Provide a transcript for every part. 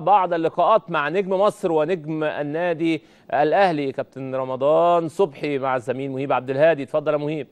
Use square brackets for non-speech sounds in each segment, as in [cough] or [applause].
بعض اللقاءات مع نجم مصر ونجم النادي الأهلي. كابتن رمضان صبحي مع الزميل مهيب عبد الهادي. اتفضل يا مهيب.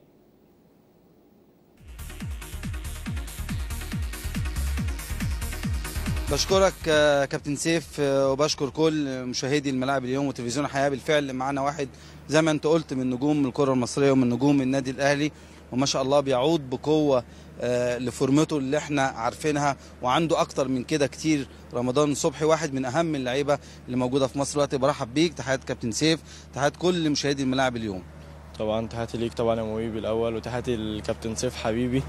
بشكرك آه، كابتن سيف آه، وبشكر كل مشاهدي الملاعب اليوم وتلفزيون الحياة. بالفعل معانا واحد زي ما انت قلت من نجوم الكرة المصرية ومن نجوم النادي الأهلي. وما شاء الله بيعود بقوة آه، لفورمته اللي إحنا عارفينها وعنده أكتر من كده كتير. رمضان صبحي واحد من أهم اللعيبة اللي موجودة في مصر. دلوقتي برحب بيك تحيات كابتن سيف تحيات كل مشاهدي الملاعب اليوم. طبعا تحياتي ليك طبعا يا مهيب الأول وتحياتي للكابتن سيف حبيبي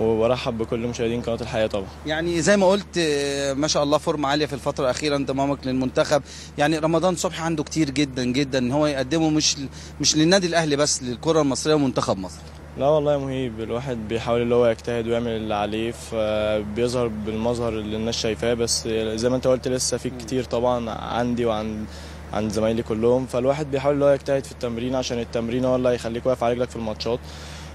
وبرحب بكل مشاهدين قناة الحياة طبعا. يعني زي ما قلت آه، ما شاء الله فورمة عالية في الفترة الأخيرة انضمامك للمنتخب. يعني رمضان صبحي عنده كتير جدا جدا إن هو يقدمه مش مش للنادي الأهلي بس للكرة المصرية ومنتخب مصر. لا والله مهيب. الواحد بيحاول اللي هو يجتهد ويعمل اللي عليه فبيظهر بالمظهر اللي الناس شايفاه. بس زي ما انت قلت لسه في كتير طبعا عندي وعند عند زمايلي كلهم. فالواحد بيحاول اللي هو يجتهد في التمرين عشان التمرين هو اللي هيخليك واقف على رجلك في الماتشات.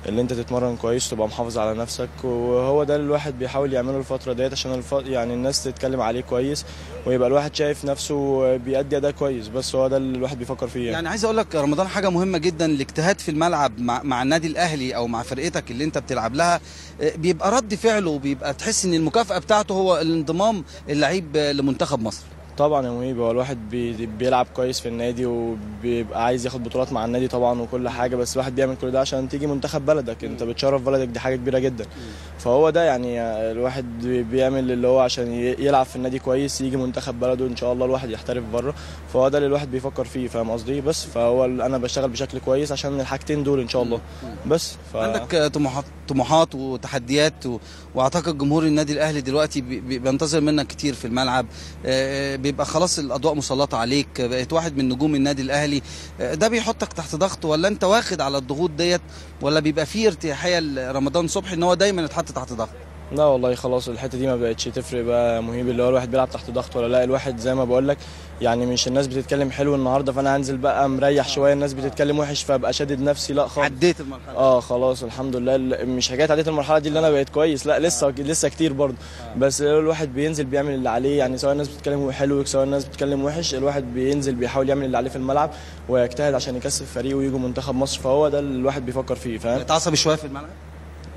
اللي انت تتمرن كويس تبقى محافظ على نفسك. وهو ده اللي الواحد بيحاول يعمله الفترة ديت عشان الف... يعني الناس تتكلم عليه كويس ويبقى الواحد شايف نفسه بيأدي أداء كويس. بس هو ده اللي الواحد بيفكر فيه يعني. يعني عايز أقول لك رمضان حاجة مهمة جدا الاجتهاد في الملعب مع, مع النادي الأهلي أو مع فرقتك اللي انت بتلعب لها. آه، بيبقى رد فعله وبيبقى تحس إن المكافأة بتاعته هو الانضمام اللعيب لمنتخب مصر. طبعا يا مهيب هو الواحد بي بيلعب كويس في النادي وبيبقى عايز ياخد بطولات مع النادي طبعا وكل حاجة بس الواحد بيعمل كل ده عشان تيجي منتخب بلدك. انت بتشرف بلدك دي حاجة كبيرة جدا. فهو ده يعني الواحد بيعمل اللي هو عشان يلعب في النادي كويس يجي منتخب بلده إن شاء الله الواحد يحترف بره. فهو ده اللي الواحد بيفكر فيه فاهم قصدي؟ بس فهو أنا بشتغل بشكل كويس عشان الحاجتين دول إن شاء الله. بس ف... عندك آه، طموحات طموحات وتحديات و... وأعتقد جمهور النادي الأهلي دلوقتي بي- بي- بينتظر منك كتير في الملعب. آه، بيبقى خلاص الأضواء مسلطة عليك بقيت واحد من نجوم النادي الأهلي. ده بيحطك تحت ضغط ولا أنت واخد على الضغوط ديت ولا بيبقى فيه ارتياحية لرمضان صبحي إن هو دايما يتحط تحت ضغط؟ لا والله خلاص الحتة دي ما بقتش تفرق بقى مهيب اللي هو الواحد بيلعب تحت ضغط ولا لا. الواحد زي ما بقول لك يعني مش الناس بتتكلم حلو النهارده فأنا هنزل بقى مريح شوية الناس بتتكلم وحش فأبقى شادد نفسي. لا خالص. عديت المرحلة. آه خلاص الحمد لله. مش حكاية عديت المرحلة دي اللي أنا بقيت كويس لا لسه لسه كتير برضه. بس الواحد بينزل بيعمل اللي عليه يعني سواء الناس بتتكلم حلو سواء الناس بتتكلم وحش الواحد بينزل بيحاول يعمل اللي عليه في الملعب ويجتهد عشان يكسب فريقه ويجوا منتخب مصر. فهو ده اللي الواحد بيفكر فيه فاهم؟ بقيت عصبي شوية في الملعب؟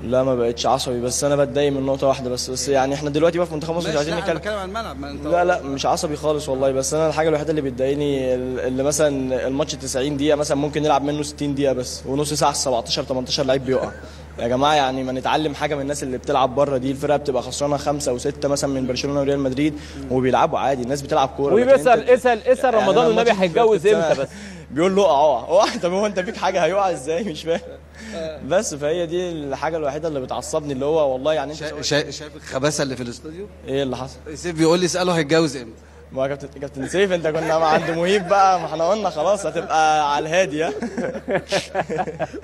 لا ما بقتش عصبي بس أنا بتضايق من نقطة واحدة بس بس يعني إحنا دلوقتي بقى في منتخب مصر مش عايزين نتكلم. بتكلم عن الملعب ما أنت لا لا مش عصبي خالص والله بس أنا الحاجة الوحيدة اللي بتضايقني اللي مثلا الماتش 90 دقيقة مثلا ممكن نلعب منه 60 دقيقة بس ونص ساعة 17 18 لعيب بيقع. يا جماعة يعني ما نتعلم حاجة من الناس اللي بتلعب بره دي الفرقة بتبقى خسرانة خمسة وستة مثلا من برشلونة وريال مدريد وبيلعبوا عادي الناس بتلعب كورة وبيسال اسأل اسأل يعني رمضان والنبي هيتجوز إمتى بس؟ بيقول له اقع اقع اقع طب هو انت فيك حاجة؟ هيقع إزاي؟ مش فاهم. [laughs] بس فهي دي الحاجة الوحيدة اللي بتعصبني اللي هو والله يعني انت شا- شا- شايف الخباثة اللي في الاستوديو؟ إيه اللي حصل؟ سيف بيقول لي اسأله هيتجوز إمتى. ما كابتن كابتن سيف انت كنا مع عند مهيب بقى ما إحنا قلنا خلاص هتبقى على الهادي ها؟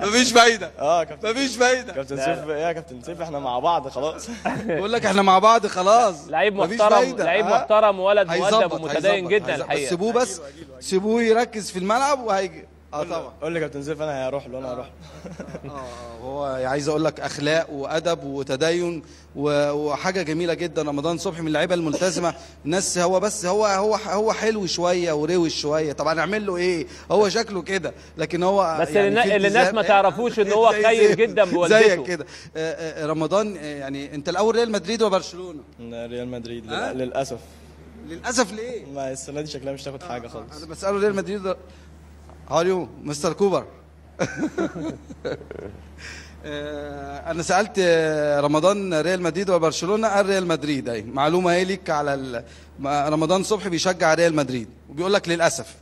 [laughs] مفيش فايدة. آه كابتن مفيش فايدة. كابتن سيف إيه يا كابتن سيف إحنا مع بعض خلاص. [laughs] بقول لك إحنا مع بعض خلاص. لعيب محترم لعيب ها؟ محترم ولد مؤدب ومتدين جدا هيظبط. بس الحقيقة. سيبوه بس سيبوه يركز في الملعب وهيجي. آه طبعا. قول لي كابتن سيف أنا هروح له أنا هروح. [laughs] [laughs] آه هو عايز أقول لك أخلاق وأدب وتدين وحاجة جميلة جدا رمضان صبحي من اللعيبة الملتزمة. [laughs] الناس هو بس هو هو هو حلو شوية وروش شوية. طبعا نعمل له إيه؟ هو شكله كده. لكن هو بس يعني اللي- الناس ما تعرفوش إن هو خير جدا بوالدته. زيك كده. آه، آه، رمضان آه، يعني أنت الأول ريال مدريد وبرشلونة. ريال مدريد؟ للأسف. للأسف ليه؟ ما السنة دي شكلها مش تاخد حاجة خالص. أنا بسأله ريال مدريد how you mister كوبر آه، أنا سألت رمضان ريال مدريد وبرشلونة قال ريال مدريد اي معلومة هي ليك على ال... رمضان صبحي بيشجع ريال مدريد. وبيقول لك للأسف.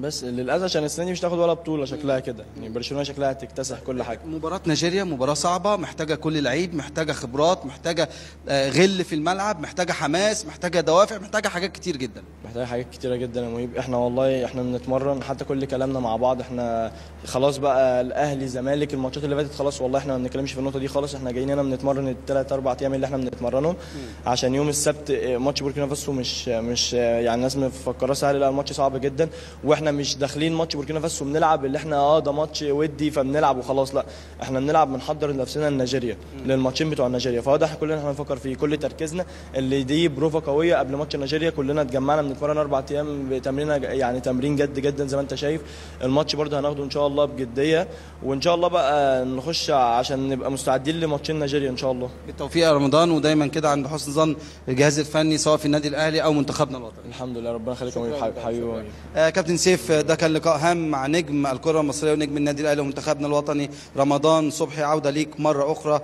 بس للأسف عشان السنة دي مش تاخد ولا بطولة شكلها كده. يعني برشلونة شكلها هتكتسح كل حاجة. مباراة نيجيريا مباراة صعبة محتاجة كل لعيب محتاجة خبرات محتاجة آه، غل في الملعب محتاجة حماس محتاجة دوافع محتاجة حاجات كتير جدا. محتاج حاجات كتيرة جدا يا مهيب. إحنا والله إحنا بنتمرن حتى كل كلامنا مع بعض إحنا خلاص بقى الأهلي زمالك الماتشات اللي فاتت خلاص والله إحنا ما بنتكلمش في النقطة دي خالص. إحنا جايين هنا بنتمرن الثلاث أربع أيام اللي إحنا بنتمرنهم عشان يوم السبت آه، ماتش بوركينا فاسو مش مش آه، يعني الناس مفكرة سهل لا الماتش صعب جدا. وإحنا إحنا مش داخلين ماتش بوركينا فاسو بنلعب اللي إحنا آه ده ماتش ودي فبنلعب وخلاص. لا إحنا بنلعب بنحضر نفسنا لنيجيريا للماتشين بتوع نيجيريا. فهو ده إحنا كلنا إحنا بنفكر فيه كل تركيزنا اللي دي بروفا قوية قبل ماتش نيجيريا. كلنا اتجمعنا بنتمرن أربع أيام بتمرين يعني تمرين جد جدا زي ما انت شايف. الماتش برده هناخده إن شاء الله بجدية. وإن شاء الله بقى نخش عشان نبقى مستعدين لماتشين نيجيريا إن شاء الله. بالتوفيق يا رمضان ودايما كده عند حسن ظن الجهاز الفني سواء في النادي الأهلي أو منتخبنا الوطني. الحمد لله ربنا يخليكم يا حبيبي حبيبي. آه كابتن سيف آه، ده كان لقاء هام مع نجم الكرة المصرية ونجم النادي الأهلي ومنتخبنا الوطني رمضان. صبحي عودة ليك مرة أخرى.